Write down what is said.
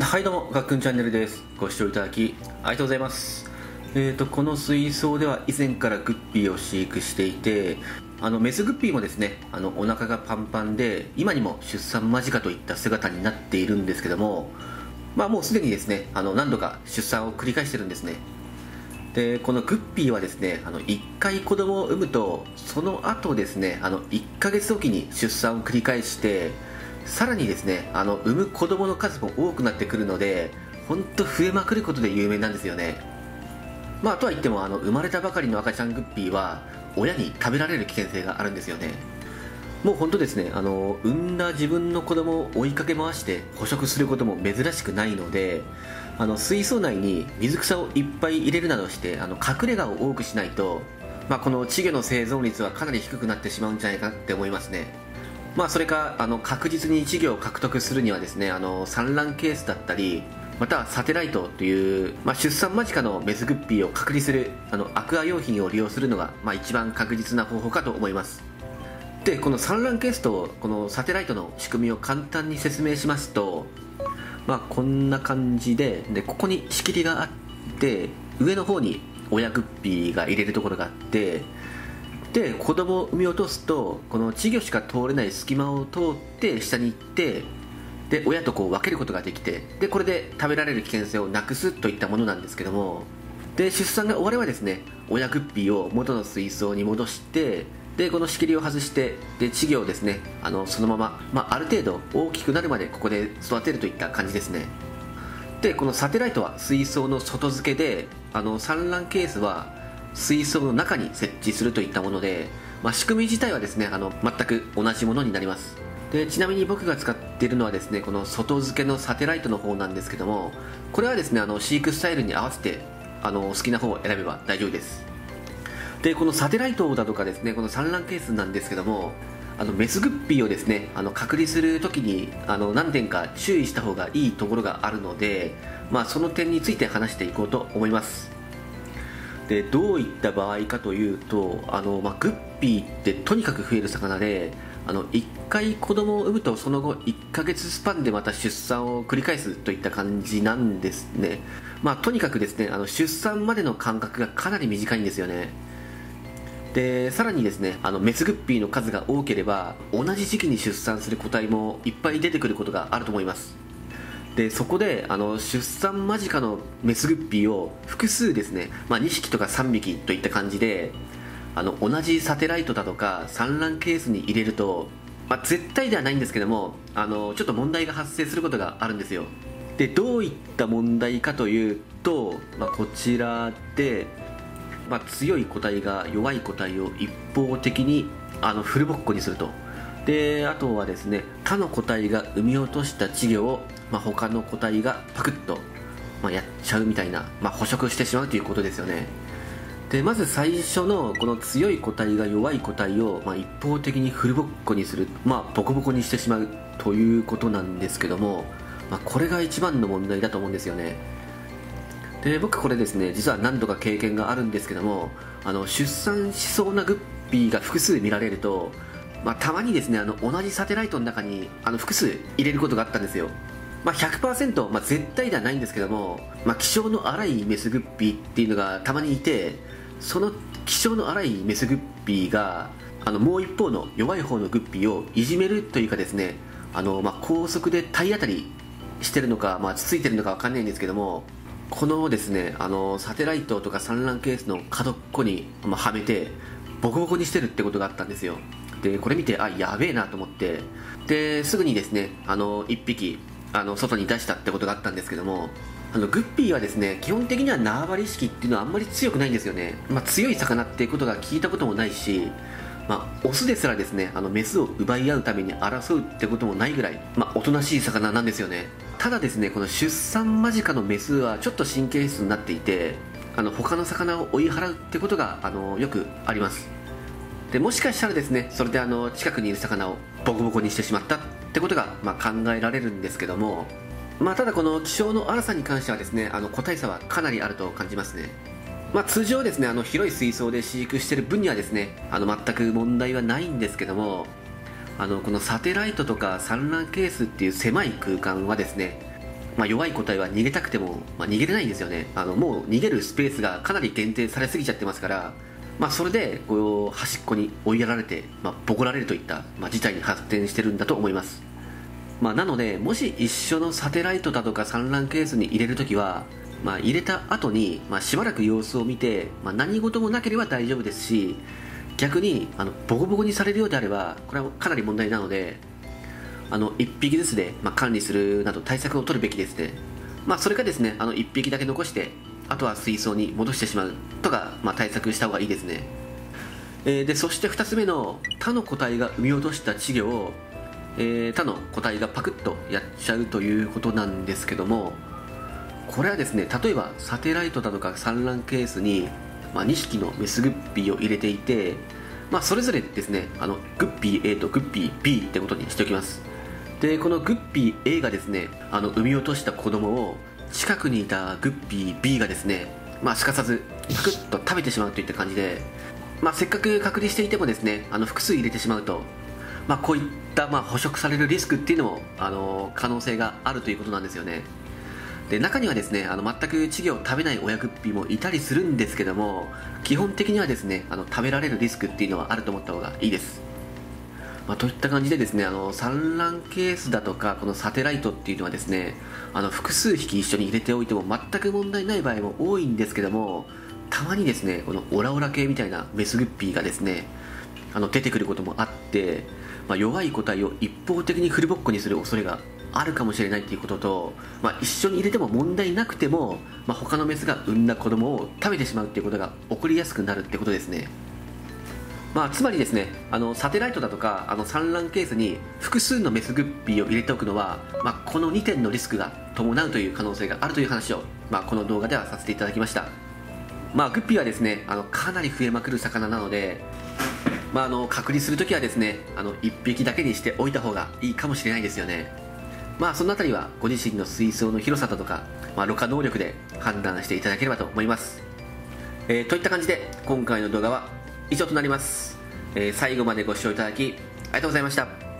はいどうもがっくんチャンネルです。ご視聴いただきありがとうございます。えーとこの水槽では以前からグッピーを飼育していてあのメスグッピーもですねあのお腹がパンパンで今にも出産間近といった姿になっているんですけどもまあもうすでにですねあの何度か出産を繰り返してるんですね。でこのグッピーはですねあの1回子供を産むとその後ですねあの1ヶ月おきに出産を繰り返してさらにですねあの産む子供の数も多くなってくるので本当増えまくることで有名なんですよね。まあとは言ってもあの生まれたばかりの赤ちゃんグッピーは親に食べられる危険性があるんですよね。もう本当ですねあの産んだ自分の子供を追いかけ回して捕食することも珍しくないのであの水槽内に水草をいっぱい入れるなどしてあの隠れ家を多くしないと、まあ、この稚魚の生存率はかなり低くなってしまうんじゃないかなって思いますね。まあそれかあの確実に稚魚を獲得するにはですねあの産卵ケースだったりまたはサテライトという、まあ、出産間近のメスグッピーを隔離するあのアクア用品を利用するのが、まあ、一番確実な方法かと思います。でこの産卵ケースとこのサテライトの仕組みを簡単に説明しますとまあ、こんな感じででここに仕切りがあって上の方に親グッピーが入れるところがあってで子供を産み落とすとこの稚魚しか通れない隙間を通って下に行ってで親とこう分けることができてでこれで食べられる危険性をなくすといったものなんですけどもで出産が終わればですね親グッピーを元の水槽に戻してでこの仕切りを外してで稚魚をですねあのそのまま、まあ、ある程度大きくなるまでここで育てるといった感じですね。でこのサテライトは水槽の外付けであの産卵ケースは水槽の中に設置するといったもので、まあ、仕組み自体はですねあの全く同じものになります。でちなみに僕が使っているのはですねこの外付けのサテライトの方なんですけどもこれはですねあの飼育スタイルに合わせてあの好きな方を選べば大丈夫です。でこのサテライトだとかですねこの産卵ケースなんですけどもあのメスグッピーをですねあの隔離するときにあの何点か注意した方がいいところがあるので、まあ、その点について話していこうと思います。でどういった場合かというとあの、まあ、グッピーってとにかく増える魚であの1回子供を産むとその後1ヶ月スパンでまた出産を繰り返すといった感じなんですね。まあとにかくですねあの出産までの間隔がかなり短いんですよね。でさらにですねあのメスグッピーの数が多ければ同じ時期に出産する個体もいっぱい出てくることがあると思います。でそこであの出産間近のメスグッピーを複数ですね、まあ、2匹とか3匹といった感じであの同じサテライトだとか産卵ケースに入れると、まあ、絶対ではないんですけどもあのちょっと問題が発生することがあるんですよ。でどういった問題かというと、まあ、こちらでまあ、強い個体が弱い個体を一方的にあのフルボッコにすると。であとはですね他の個体が産み落とした稚魚を、まあ、他の個体がパクッと、まあ、やっちゃうみたいな、まあ、捕食してしまうということですよね。でまず最初のこの強い個体が弱い個体を、ま、一方的にフルボッコにする、まあ、ボコボコにしてしまうということなんですけども、ま、これが一番の問題だと思うんですよね。で僕これですね実は何度か経験があるんですけどもあの出産しそうなグッピーが複数見られると、まあ、たまにですねあの同じサテライトの中にあの複数入れることがあったんですよ。まあ100%、まあ、絶対ではないんですけども、まあ、気性の荒いメスグッピーっていうのがたまにいてその気性の荒いメスグッピーがあのもう一方の弱い方のグッピーをいじめるというかですねあの、まあ、高速で体当たりしてるのか、まあ、つついてるのか分かんないんですけどもこのですねあのサテライトとか産卵ケースの角っこに、まあ、はめてボコボコにしてるってことがあったんですよ。でこれ見てあやべえなと思ってですぐにですねあの1匹あの外に出したってことがあったんですけどもあのグッピーはですね基本的には縄張り意識っていうのはあんまり強くないんですよね、まあ、強い魚っていうことが聞いたこともないしまあ、オスですらですねあのメスを奪い合うために争うってこともないぐらい、まあ、おとなしい魚なんですよね。ただですねこの出産間近のメスはちょっと神経質になっていてあの他の魚を追い払うってことがあのよくあります。でもしかしたらですねそれであの近くにいる魚をボコボコにしてしまったってことが、まあ、考えられるんですけども、まあ、ただこの気象の荒さに関してはですねあの個体差はかなりあると感じますね。まあ、通常ですねあの広い水槽で飼育している分にはですねあの全く問題はないんですけどもあのこのサテライトとか産卵ケースっていう狭い空間はですねまあ、弱い個体は逃げたくても、まあ、逃げれないんですよね。あのもう逃げるスペースがかなり限定されすぎちゃってますからまあ、それでこう端っこに追いやられて、まあ、ボコられるといった、まあ、事態に発展してるんだと思います、まあ、なのでもし一緒のサテライトだとか産卵ケースに入れるときは、まあ、入れた後に、まあ、しばらく様子を見て、まあ、何事もなければ大丈夫ですし逆にあのボコボコにされるようであればこれはかなり問題なのであの1匹ずつで、まあ、管理するなど対策を取るべきですね、まあ、それかですねあの1匹だけ残してあとは水槽に戻してしまうとか、まあ、対策した方がいいですね、えー、でそして2つ目の他の個体が産み落とした稚魚を、えー、他の個体がパクッとやっちゃうということなんですけどもこれはですね例えばサテライトだとか産卵ケースに、まあ、2匹のメスグッピーを入れていて、まあ、それぞれですねあのグッピー A とグッピー B ってことにしておきます。でこのグッピー A がですねあの産み落とした子供を近くにいたグッピー B がですね、まあ、すかさずパクッと食べてしまうといった感じで、まあ、せっかく隔離していてもですねあの複数入れてしまうと、まあ、こういったまあ捕食されるリスクっていうのもあの可能性があるということなんですよね。で中にはですねあの全く稚魚を食べない親グッピーもいたりするんですけども基本的にはですねあの食べられるリスクっていうのはあると思った方がいいです。まあ、といった感じでですねあの産卵ケースだとかこのサテライトっていうのはですねあの複数匹一緒に入れておいても全く問題ない場合も多いんですけどもたまにですねこのオラオラ系みたいなメスグッピーがですねあの出てくることもあって、まあ、弱い個体を一方的にフルボッコにする恐れがあるかもしれないっていうことと、まあ、一緒に入れても問題なくても、まあ、他のメスが産んだ子供を食べてしまうっていうことが起こりやすくなるってことですね。まあ、つまりですねあのサテライトだとかあの産卵ケースに複数のメスグッピーを入れておくのは、まあ、この2点のリスクが伴うという可能性があるという話を、まあ、この動画ではさせていただきました、まあ、グッピーはですねあのかなり増えまくる魚なので、まあ、あの隔離するときはですねあの1匹だけにしておいた方がいいかもしれないですよね。まあそのあたりはご自身の水槽の広さだとか、まあ、ろ過能力で判断していただければと思います、えー、といった感じで今回の動画は以上となります、えー、最後までご視聴いただきありがとうございました。